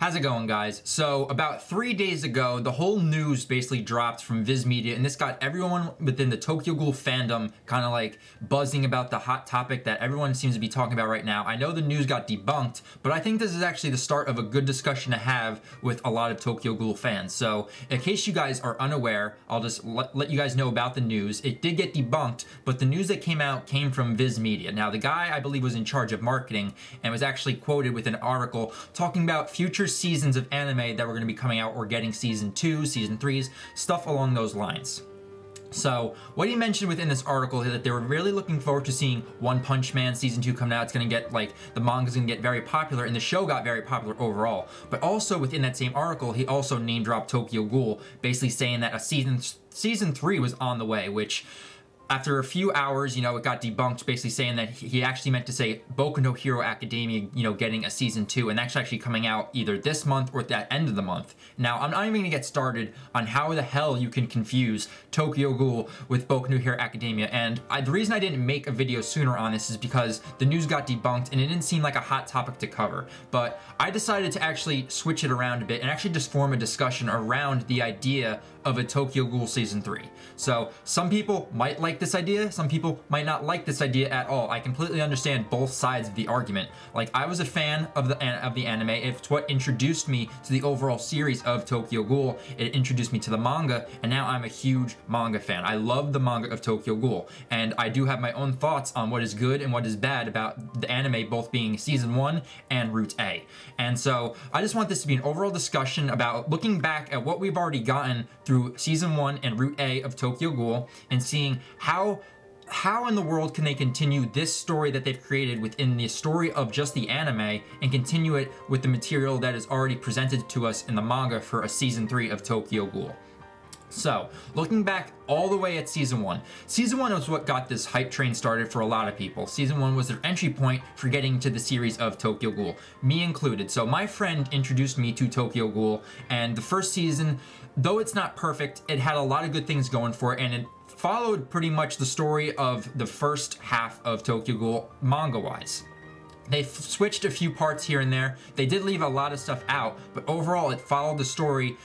How's it going, guys? So, about three days ago, the whole news basically dropped from Viz Media, and this got everyone within the Tokyo Ghoul fandom kind of like buzzing about the hot topic that everyone seems to be talking about right now. I know the news got debunked, but I think this is actually the start of a good discussion to have with a lot of Tokyo Ghoul fans. So, in case you guys are unaware, I'll just let, let you guys know about the news. It did get debunked, but the news that came out came from Viz Media. Now, the guy I believe was in charge of marketing and was actually quoted with an article talking about future seasons of anime that were going to be coming out or getting season 2, season 3s, stuff along those lines. So, what he mentioned within this article is that they were really looking forward to seeing One Punch Man season 2 come out. It's going to get, like, the manga's going to get very popular, and the show got very popular overall. But also, within that same article, he also name dropped Tokyo Ghoul, basically saying that a season, season 3 was on the way, which after a few hours, you know, it got debunked, basically saying that he actually meant to say Boku no Hero Academia, you know, getting a season two, and that's actually coming out either this month or at the end of the month. Now, I'm not even gonna get started on how the hell you can confuse Tokyo Ghoul with Boku no Hero Academia, and I, the reason I didn't make a video sooner on this is because the news got debunked and it didn't seem like a hot topic to cover. But I decided to actually switch it around a bit and actually just form a discussion around the idea of a Tokyo Ghoul Season 3. So some people might like this idea, some people might not like this idea at all. I completely understand both sides of the argument. Like I was a fan of the of the anime. It's what introduced me to the overall series of Tokyo Ghoul. It introduced me to the manga, and now I'm a huge manga fan. I love the manga of Tokyo Ghoul, and I do have my own thoughts on what is good and what is bad about the anime both being Season 1 and Route A. And so I just want this to be an overall discussion about looking back at what we've already gotten through season one and Route A of Tokyo Ghoul and seeing how how how in the world can they continue this story that they've created within the story of just the anime and continue it with the material that is already presented to us in the manga for a season 3 of Tokyo Ghoul. So, looking back all the way at season one, season one was what got this hype train started for a lot of people. Season one was their entry point for getting to the series of Tokyo Ghoul, me included. So, my friend introduced me to Tokyo Ghoul, and the first season, though it's not perfect, it had a lot of good things going for it, and it followed pretty much the story of the first half of Tokyo Ghoul manga wise. They switched a few parts here and there. They did leave a lot of stuff out, but overall it followed the story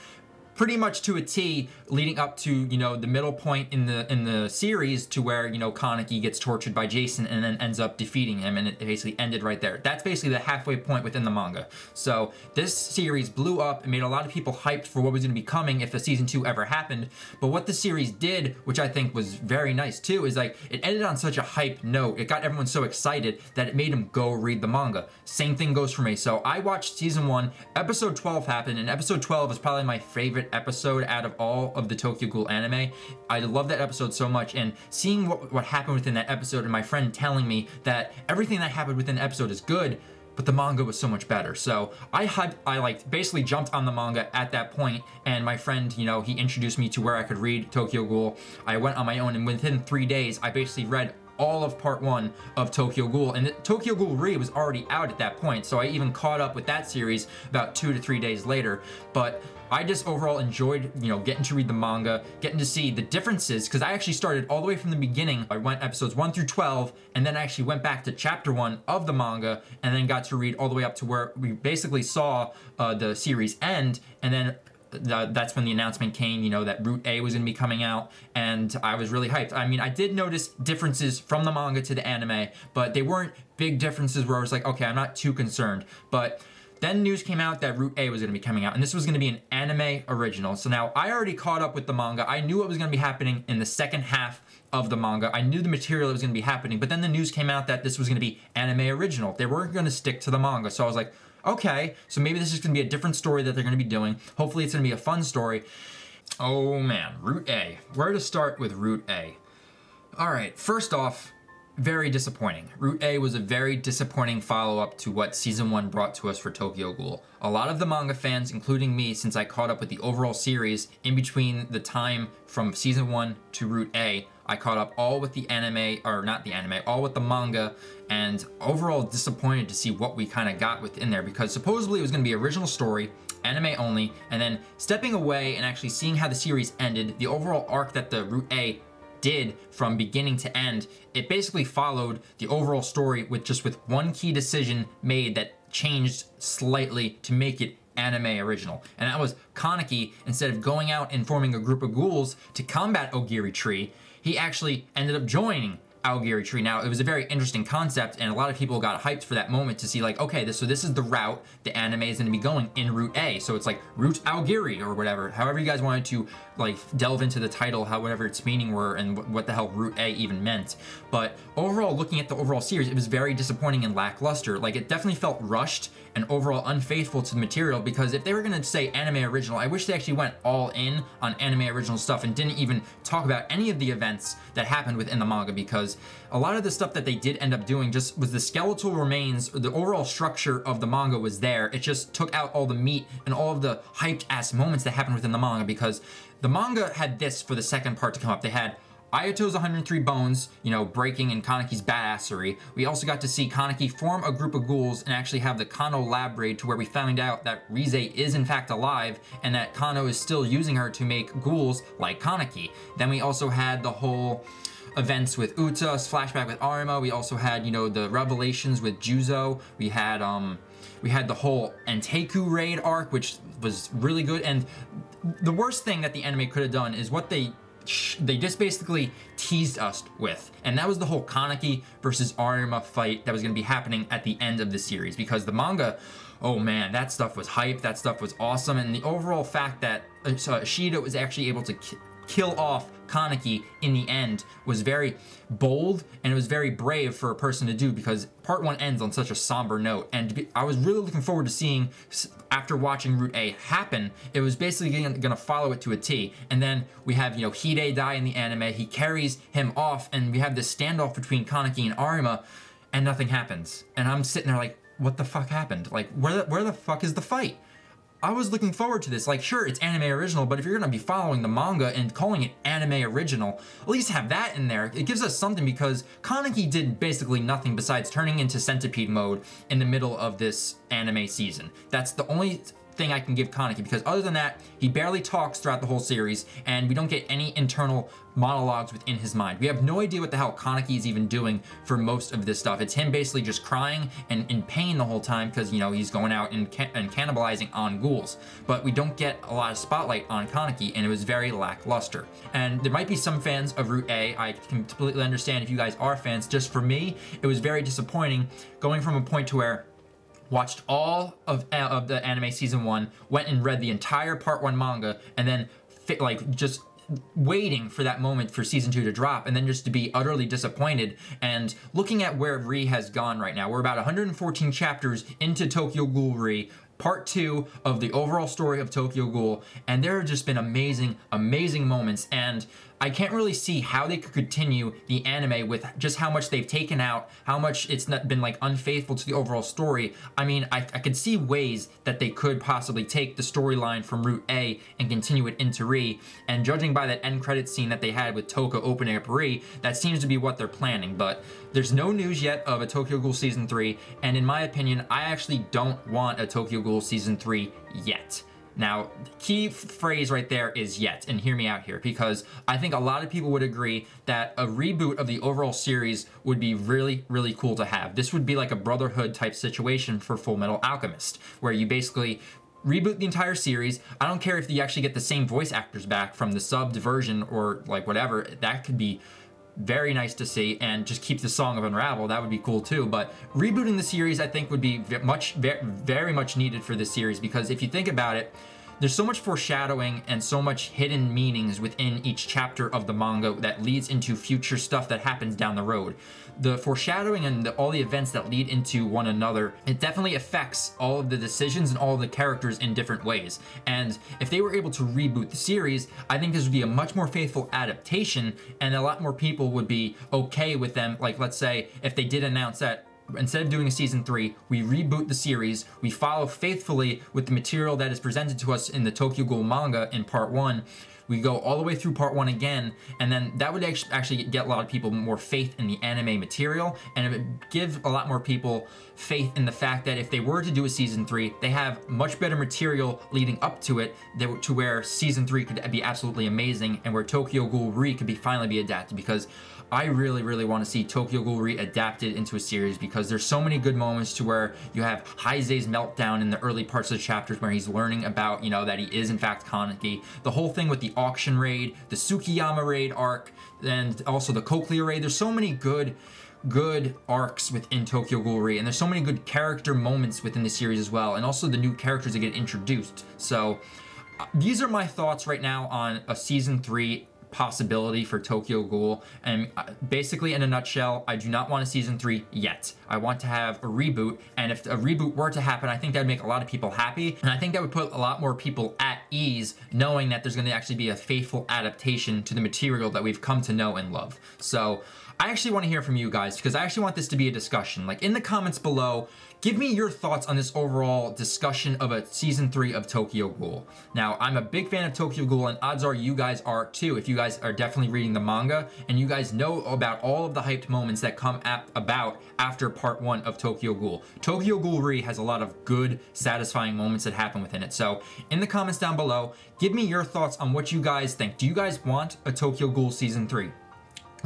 pretty much to a T leading up to, you know, the middle point in the in the series to where, you know, Kaneki gets tortured by Jason and then ends up defeating him and it basically ended right there. That's basically the halfway point within the manga. So this series blew up and made a lot of people hyped for what was going to be coming if the season two ever happened. But what the series did, which I think was very nice too, is like it ended on such a hype note. It got everyone so excited that it made them go read the manga. Same thing goes for me. So I watched season one, episode 12 happened, and episode 12 is probably my favorite favorite episode out of all of the Tokyo Ghoul anime. I love that episode so much, and seeing what, what happened within that episode, and my friend telling me that everything that happened within the episode is good, but the manga was so much better. So I had, I like basically jumped on the manga at that point, and my friend, you know, he introduced me to where I could read Tokyo Ghoul. I went on my own, and within three days, I basically read all of part one of Tokyo Ghoul. And Tokyo Ghoul Re was already out at that point, so I even caught up with that series about two to three days later. But I just overall enjoyed, you know, getting to read the manga, getting to see the differences, because I actually started all the way from the beginning. I went episodes 1 through 12, and then I actually went back to chapter 1 of the manga, and then got to read all the way up to where we basically saw uh, the series end, and then the, that's when the announcement came, you know, that Route A was going to be coming out, and I was really hyped. I mean, I did notice differences from the manga to the anime, but they weren't big differences where I was like, okay, I'm not too concerned. But then news came out that Route A was going to be coming out, and this was going to be an anime original. So now I already caught up with the manga. I knew what was going to be happening in the second half of the manga. I knew the material that was going to be happening, but then the news came out that this was going to be anime original. They weren't going to stick to the manga. So I was like, okay, so maybe this is to be a different story that they're to be doing. Hopefully it's to be a fun story. Oh man, Route A. Where to start with Route A? All right, first off, very disappointing. Route A was a very disappointing follow-up to what Season 1 brought to us for Tokyo Ghoul. A lot of the manga fans, including me, since I caught up with the overall series in between the time from Season 1 to Route A, I caught up all with the anime, or not the anime, all with the manga, and overall disappointed to see what we kind of got within there because supposedly it was going to be original story, anime only, and then stepping away and actually seeing how the series ended, the overall arc that the Route A did from beginning to end, it basically followed the overall story with just with one key decision made that changed slightly to make it anime original. And that was Kaneki, instead of going out and forming a group of ghouls to combat Aogiri Tree, he actually ended up joining Aogiri tree. Now, it was a very interesting concept, and a lot of people got hyped for that moment to see, like, okay, this, so this is the route the anime is going to be going in Route A. So it's like Route Aogiri or whatever. However you guys wanted to, like, delve into the title, how whatever its meaning were, and what the hell Route A even meant. But overall, looking at the overall series, it was very disappointing and lackluster. Like, it definitely felt rushed and overall unfaithful to the material because if they were going to say anime original, I wish they actually went all in on anime original stuff and didn't even talk about any of the events that happened within the manga because a lot of the stuff that they did end up doing just was the skeletal remains, the overall structure of the manga was there. It just took out all the meat and all of the hyped ass moments that happened within the manga because the manga had this for the second part to come up. They had Ayato's 103 Bones, you know, breaking in Kaneki's badassery. We also got to see Kaneki form a group of ghouls and actually have the Kano lab raid to where we found out that Rize is in fact alive and that Kano is still using her to make ghouls like Kaneki. Then we also had the whole events with Uta, flashback with Arima. We also had, you know, the revelations with Juzo. We had, um, we had the whole Anteiku raid arc, which was really good. And the worst thing that the anime could have done is what they they just basically teased us with. And that was the whole Kaneki versus Arima fight that was going to be happening at the end of the series because the manga, oh man, that stuff was hype, that stuff was awesome, and the overall fact that uh, was actually able to kill off Kaneki in the end was very bold and it was very brave for a person to do because part one ends on such a somber note. And be, I was really looking forward to seeing, after watching Route A happen, it was basically going to follow it to a T. And then we have, you know, Hide die in the anime, he carries him off, and we have this standoff between Kaneki and Arima, and nothing happens. And I'm sitting there like, what the fuck happened? Like, where the, where the fuck is the fight? I was looking forward to this. Like, sure, it's anime original, but if you're gonna be following the manga and calling it anime original, at least have that in there. It gives us something because Kaneki did basically nothing besides turning into centipede mode in the middle of this anime season. That's the only thing I can give Kaneki because other than that, he barely talks throughout the whole series and we don't get any internal monologues within his mind. We have no idea what the hell Kaneki is even doing for most of this stuff. It's him basically just crying and in pain the whole time because, you know, he's going out and, ca and cannibalizing on ghouls. But we don't get a lot of spotlight on Kaneki and it was very lackluster. And there might be some fans of Route A. I completely understand if you guys are fans. Just for me, it was very disappointing going from a point to where watched all of, uh, of the anime season one, went and read the entire part one manga, and then like just waiting for that moment for season two to drop and then just to be utterly disappointed and looking at where Re has gone right now. We're about 114 chapters into Tokyo Ghoul Re, part two of the overall story of Tokyo Ghoul, and there have just been amazing, amazing moments. And I can't really see how they could continue the anime with just how much they've taken out, how much it's not been like unfaithful to the overall story. I mean, I, I could see ways that they could possibly take the storyline from Route A and continue it into Re, and judging by that end credit scene that they had with Toka opening up Re, that seems to be what they're planning, but there's no news yet of a Tokyo Ghoul Season 3, and in my opinion, I actually don't want a Tokyo Season 3 yet. Now, key phrase right there is yet, and hear me out here, because I think a lot of people would agree that a reboot of the overall series would be really, really cool to have. This would be like a Brotherhood type situation for Full Metal Alchemist, where you basically reboot the entire series. I don't care if you actually get the same voice actors back from the subbed version or like whatever. That could be very nice to see and just keep the song of unravel. That would be cool too but rebooting the series i think would be much very much needed for this series because if you think about it there's so much foreshadowing and so much hidden meanings within each chapter of the manga that leads into future stuff that happens down the road. The foreshadowing and the, all the events that lead into one another, it definitely affects all of the decisions and all of the characters in different ways. And if they were able to reboot the series, I think this would be a much more faithful adaptation and a lot more people would be okay with them. Like, let's say if they did announce that instead of doing a season three, we reboot the series, we follow faithfully with the material that is presented to us in the Tokyo Ghoul manga in part one, we go all the way through part one again, and then that would actually get a lot of people more faith in the anime material, and it would give a lot more people faith in the fact that if they were to do a season three, they have much better material leading up to it, to where season three could be absolutely amazing, and where Tokyo Ghoul Re could be finally be adapted, because I really, really want to see Tokyo Ghoul Re adapted into a series because there's so many good moments to where you have Haise's meltdown in the early parts of the chapters where he's learning about, you know, that he is in fact Kaneki. The whole thing with the auction raid, the Tsukiyama raid arc, and also the Cochlea raid. There's so many good good arcs within Tokyo Ghoul Re, and there's so many good character moments within the series as well, and also the new characters that get introduced. So uh, these are my thoughts right now on a season three possibility for Tokyo Ghoul. And uh, basically, in a nutshell, I do not want a season three yet. I want to have a reboot. And if a reboot were to happen, I think that would make a lot of people happy. And I think that would put a lot more people at ease knowing that there's going to actually be a faithful adaptation to the material that we've come to know and love. So I actually want to hear from you guys because I actually want this to be a discussion. Like in the comments below, give me your thoughts on this overall discussion of a season three of Tokyo Ghoul. Now, I'm a big fan of Tokyo Ghoul and odds are you guys are too if you guys are definitely reading the manga and you guys know about all of the hyped moments that come about after part one of Tokyo Ghoul. Tokyo Ghoul Re has a lot of good, satisfying moments that happen within it. So in the comments down below, give me your thoughts on what you guys think. Do you guys want a Tokyo Ghoul season three?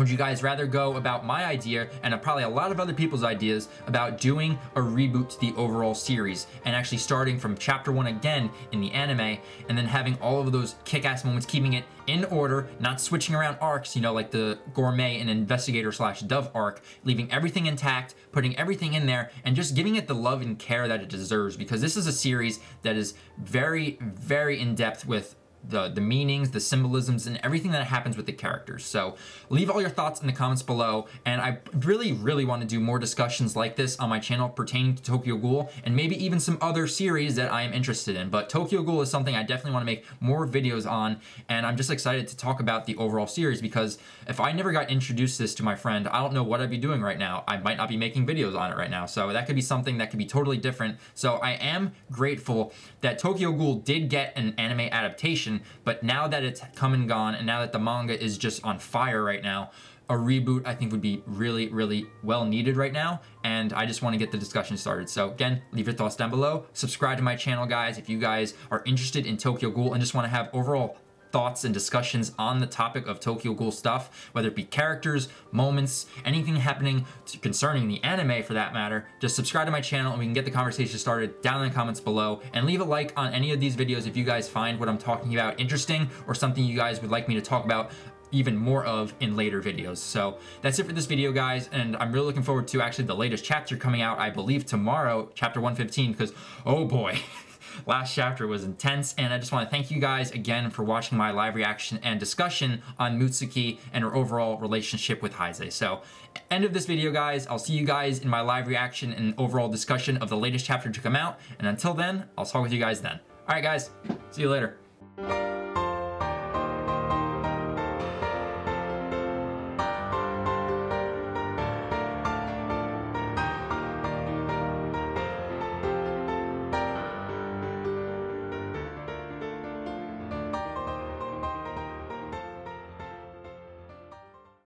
Would you guys rather go about my idea and probably a lot of other people's ideas about doing a reboot to the overall series and actually starting from chapter one again in the anime and then having all of those kick-ass moments, keeping it in order, not switching around arcs, you know, like the gourmet and investigator slash dove arc, leaving everything intact, putting everything in there, and just giving it the love and care that it deserves because this is a series that is very, very in depth with the, the meanings, the symbolisms, and everything that happens with the characters. So leave all your thoughts in the comments below, and I really, really want to do more discussions like this on my channel pertaining to Tokyo Ghoul, and maybe even some other series that I am interested in. But Tokyo Ghoul is something I definitely want to make more videos on, and I'm just excited to talk about the overall series, because if I never got introduced to this to my friend, I don't know what I'd be doing right now. I might not be making videos on it right now, so that could be something that could be totally different. So I am grateful that Tokyo Ghoul did get an anime adaptation but now that it's come and gone, and now that the manga is just on fire right now, a reboot I think would be really, really well needed right now, and I just want to get the discussion started. So again, leave your thoughts down below. Subscribe to my channel, guys, if you guys are interested in Tokyo Ghoul and just want to have overall thoughts and discussions on the topic of Tokyo Ghoul stuff, whether it be characters, moments, anything happening concerning the anime for that matter, just subscribe to my channel and we can get the conversation started down in the comments below and leave a like on any of these videos if you guys find what I'm talking about interesting or something you guys would like me to talk about even more of in later videos. So that's it for this video, guys, and I'm really looking forward to actually the latest chapter coming out, I believe tomorrow, chapter 115, because, oh boy, last chapter was intense, and I just want to thank you guys again for watching my live reaction and discussion on Mutsuki and her overall relationship with Haise. So, end of this video, guys. I'll see you guys in my live reaction and overall discussion of the latest chapter to come out, and until then, I'll talk with you guys then. Alright guys, see you later.